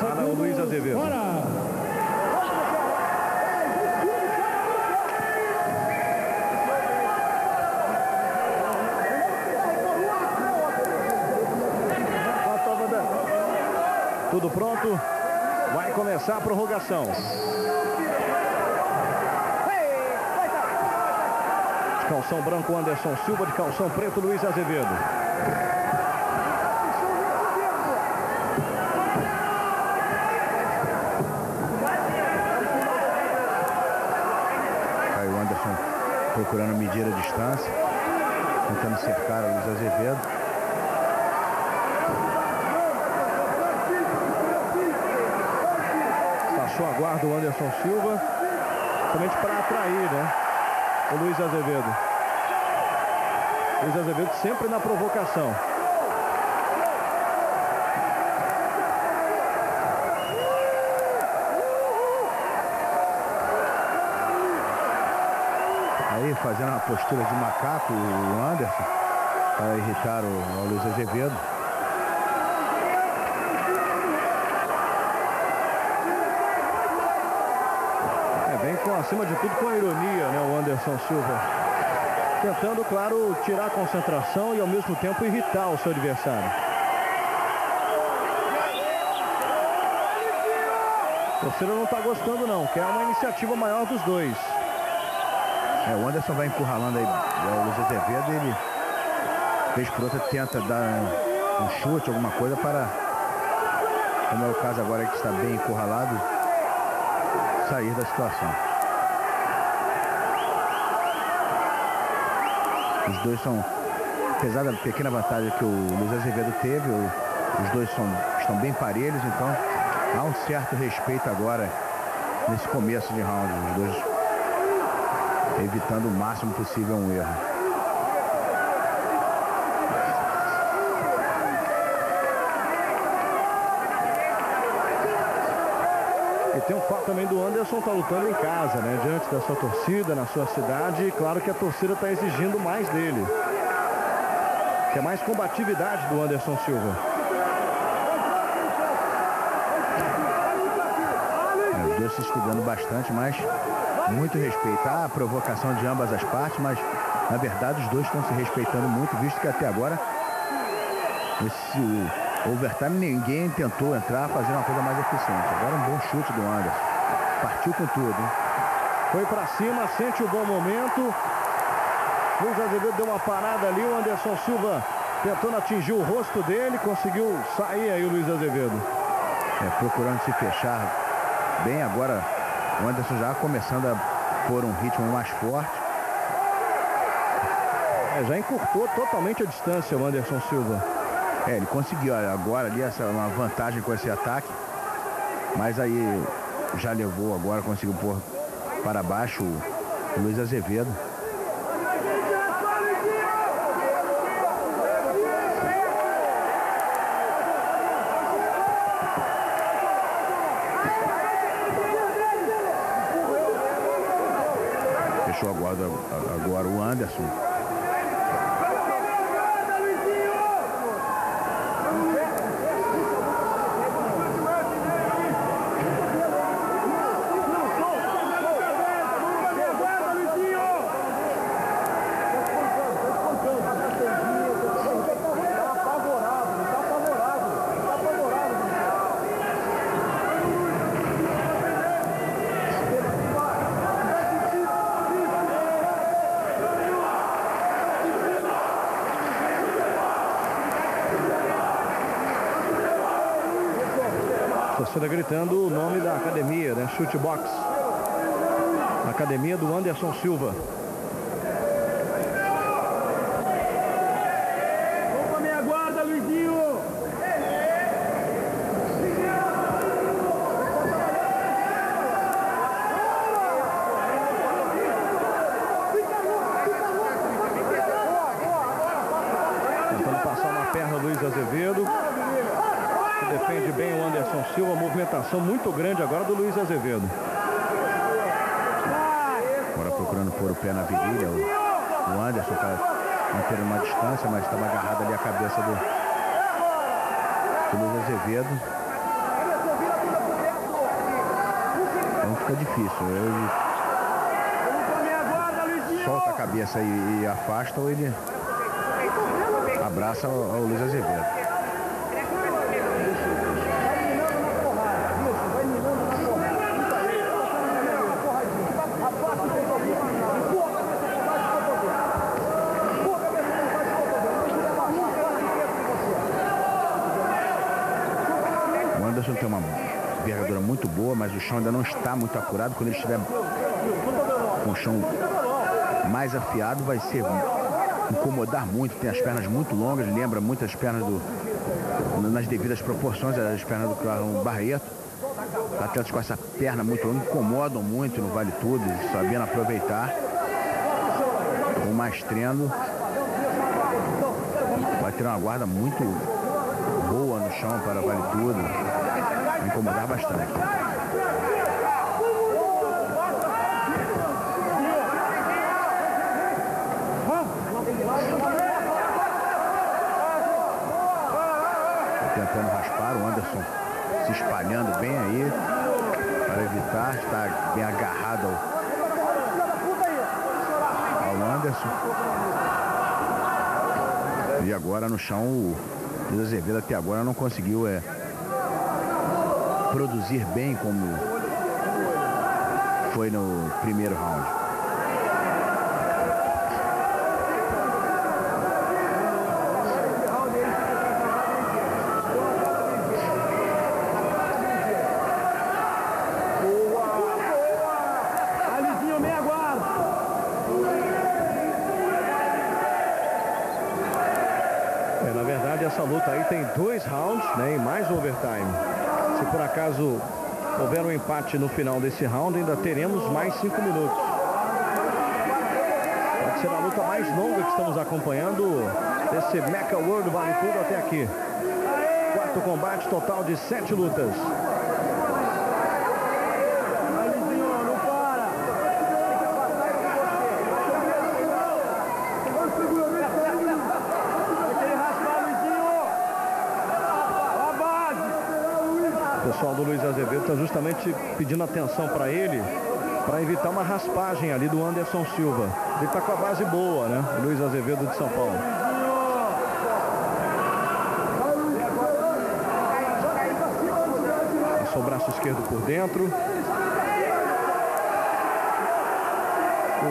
Fala o Luiz Azevedo. Fora. Tudo pronto. Vai começar a prorrogação. De calção branco, Anderson Silva. De calção preto, Luiz Azevedo. Procurando medir a distância. Tentando cercar o Luiz Azevedo. Passou a guarda o Anderson Silva. Somente para atrair, né? O Luiz Azevedo. Luiz Azevedo sempre na provocação. Aí fazendo uma postura de macaco o Anderson para irritar o, o Luiz Azevedo. acima de tudo com a ironia, né, o Anderson Silva. Tentando, claro, tirar a concentração e ao mesmo tempo irritar o seu adversário. O torcedor não está gostando não, quer uma iniciativa maior dos dois. É, o Anderson vai encurralando aí o Luiz Azevedo ele, vez por outra, tenta dar um chute, alguma coisa para, como é o caso agora que está bem encurralado, sair da situação. Os dois são, apesar da pequena vantagem que o Luiz Azevedo teve, os dois são, estão bem parelhos, então há um certo respeito agora nesse começo de round. Os dois evitando o máximo possível um erro. E tem um fato também do Anderson estar tá lutando em casa, né? Diante da sua torcida, na sua cidade. E claro que a torcida está exigindo mais dele. Que é mais combatividade do Anderson Silva. É, os dois se estudando bastante, mas muito respeito. Há a provocação de ambas as partes, mas na verdade os dois estão se respeitando muito, visto que até agora esse Overtime ninguém tentou entrar, fazer uma coisa mais eficiente. Agora um bom chute do Anderson. Partiu com tudo, hein? Foi para cima, sente o bom momento. Luiz Azevedo deu uma parada ali, o Anderson Silva tentando atingir o rosto dele, conseguiu sair aí o Luiz Azevedo. É, procurando se fechar bem agora. O Anderson já começando a pôr um ritmo mais forte. É, já encurtou totalmente a distância o Anderson Silva. É, ele conseguiu agora ali essa uma vantagem com esse ataque. Mas aí já levou agora, conseguiu pôr para baixo o Luiz Azevedo. Fechou agora, agora o Anderson. Torcida gritando o nome da academia, né? Chute Box. Academia do Anderson Silva. Tentando passar uma perna Luiz Azevedo defende bem o Anderson Silva. Movimentação muito grande agora do Luiz Azevedo. Agora procurando pôr o pé na virilha. O, Anderson para manter uma distância, mas estava agarrado ali a cabeça do, do Luiz Azevedo. É difícil. Ele solta a cabeça e, e afasta ou ele abraça o Luiz Azevedo. Anderson tem uma envergadura muito boa, mas o chão ainda não está muito acurado. Quando ele estiver com o chão mais afiado, vai ser incomodar muito. Tem as pernas muito longas, lembra muito as pernas do nas devidas proporções as pernas do Claro Barreto. Atletas com essa perna muito longa incomodam muito no Vale Tudo, sabendo aproveitar. Com mais treino. Vai ter uma guarda muito boa no chão para Vale Tudo incomodar bastante. Tentando raspar, o Anderson se espalhando bem aí para evitar, está bem agarrado ao, ao Anderson. E agora no chão o Luiz Azevedo até agora não conseguiu é, produzir bem como foi no primeiro round. É, na verdade, essa luta aí tem dois rounds né, e mais overtime. Se por acaso houver um empate no final desse round, ainda teremos mais cinco minutos. Pode ser a luta mais longa que estamos acompanhando desse Mecha World Vale Tudo até aqui. Quarto combate, total de sete lutas. Pessoal do Luiz Azevedo está justamente pedindo atenção para ele para evitar uma raspagem ali do Anderson Silva. Ele está com a base boa, né? O Luiz Azevedo de São Paulo. Passou o braço esquerdo por dentro.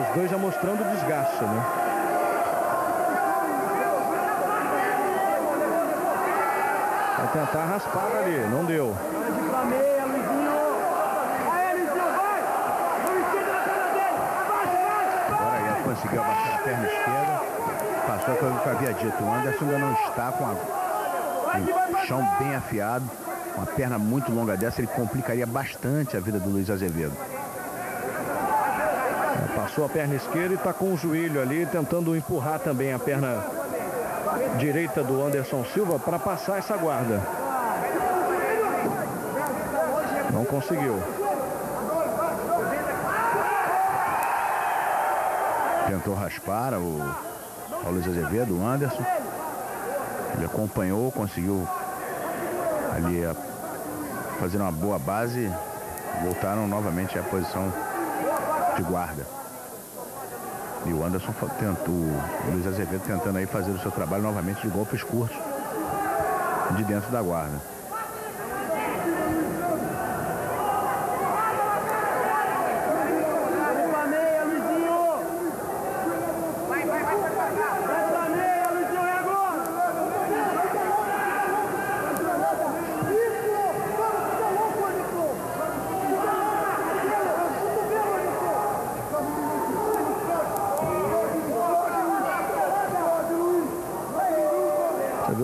Os dois já mostrando desgaste, né? Vai tentar raspar ali, não deu. conseguiu abaixar a perna esquerda. Passou pelo que eu havia dito. O Anderson ainda não está com a, um chão bem afiado. Uma perna muito longa dessa, ele complicaria bastante a vida do Luiz Azevedo. Passou a perna esquerda e está com o joelho ali, tentando empurrar também a perna direita do Anderson Silva para passar essa guarda. Não conseguiu. tentou raspar o, o Luiz Azevedo, o Anderson. Ele acompanhou, conseguiu ali a, fazer uma boa base. Voltaram novamente à posição de guarda. E o Anderson tentou, o Luiz Azevedo tentando aí fazer o seu trabalho novamente de golpes curtos de dentro da guarda.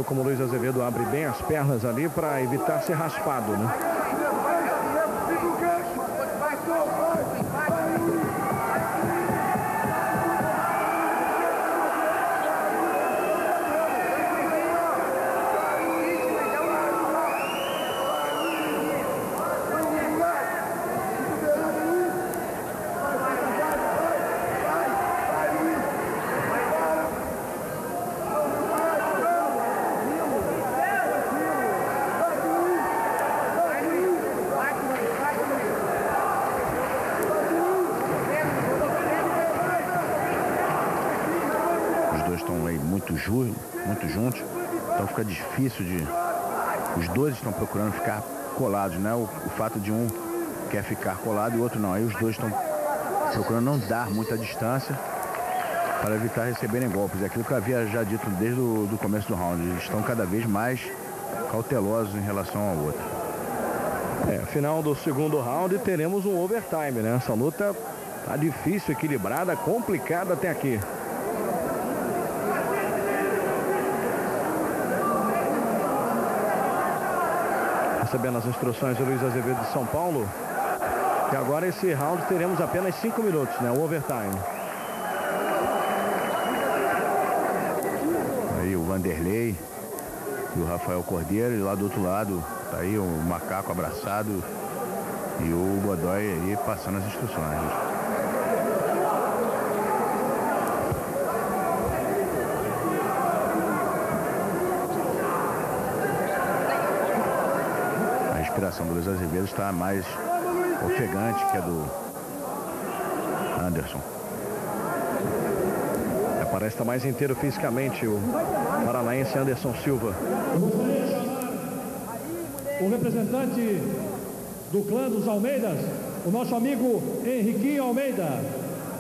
Como o Luiz Azevedo abre bem as pernas ali para evitar ser raspado, né? Muito, ju, muito juntos. Então fica difícil de... Os dois estão procurando ficar colados, né? O, o fato de um quer ficar colado e o outro não. Aí os dois estão procurando não dar muita distância para evitar receberem golpes. É aquilo que eu havia já dito desde o do começo do round. Eles estão cada vez mais cautelosos em relação ao outro. É, final do segundo round teremos um overtime, né? Essa luta tá difícil, equilibrada, complicada até aqui. Recebendo as instruções de Luiz Azevedo de São Paulo. E agora esse round teremos apenas cinco minutos, né? O overtime. Aí o Vanderlei e o Rafael Cordeiro. E lá do outro lado, tá aí o macaco abraçado e o Godoy aí passando as instruções. A respiração do Luiz Azevedo está mais ofegante que a do Anderson. É, parece estar mais inteiro fisicamente o paranaense Anderson Silva. O representante do clã dos Almeidas, o nosso amigo Henriquinho Almeida,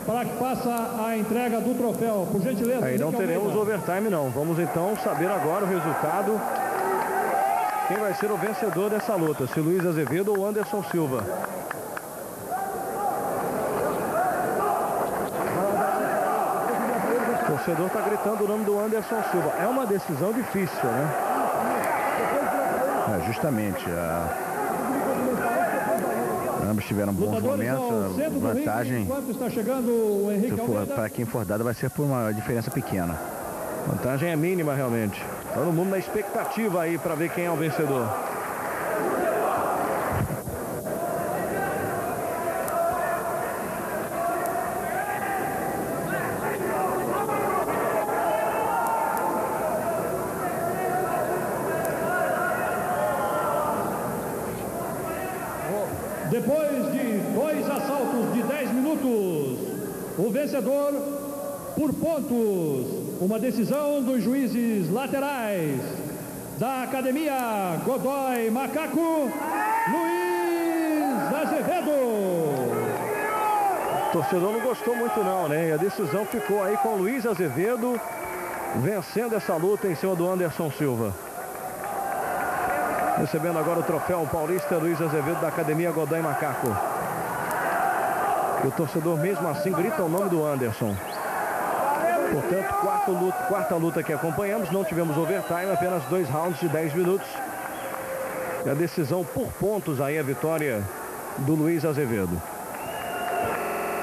para que faça a entrega do troféu, por gentileza. Aí não teremos Almeida. overtime não. Vamos então saber agora o resultado. Quem vai ser o vencedor dessa luta, se Luiz Azevedo ou Anderson Silva. torcedor está gritando o nome do Anderson Silva. É uma decisão difícil, né? É, justamente. A... Ambos tiveram bons momentos. A vantagem para quem for dado vai ser por uma diferença pequena. Vantagem é mínima realmente. Todo mundo na expectativa aí para ver quem é o vencedor. Depois de dois assaltos de 10 minutos, o vencedor por pontos, uma decisão dos juízes laterais da Academia Godoy Macaco, Luiz Azevedo. O torcedor não gostou muito não, né? E a decisão ficou aí com Luiz Azevedo vencendo essa luta em cima do Anderson Silva. Recebendo agora o troféu paulista Luiz Azevedo da Academia Godoy Macaco. E o torcedor mesmo assim grita o nome do Anderson. Portanto, quarta luta, quarta luta que acompanhamos. Não tivemos overtime, apenas dois rounds de 10 minutos. E a decisão por pontos aí, a vitória do Luiz Azevedo.